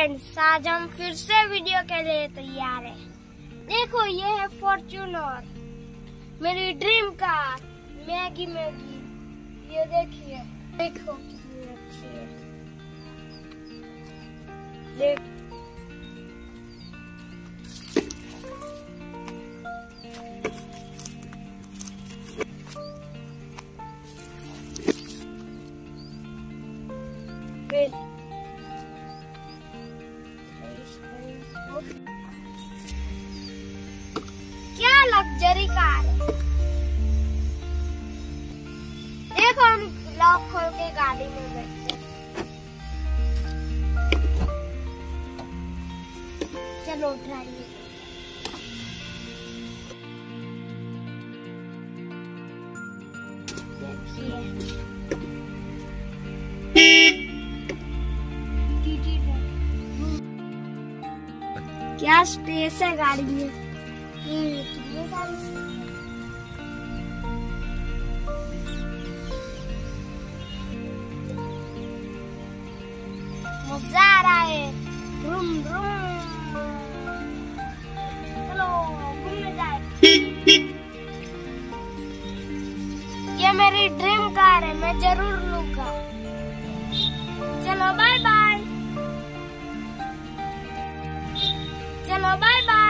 Friends आज हम फिर से वीडियो के लिए तैयार हैं। देखो, ये है फॉर्च्यूनर मेरी ड्रीम कार मैगी मैगी ये देखिए, देखो कितनी अच्छी है। देख। फिर क्या लग्जरी कार है? देखो हम लॉक खोल के गाड़ी में बैठते चलो उठाइए। देखिए। क्या स्पेस है गाड़ी में? मज़ा आ रहा है। ये मेरी ड्रीम कार है, मैं ज़रूर लूँगा। bye-bye.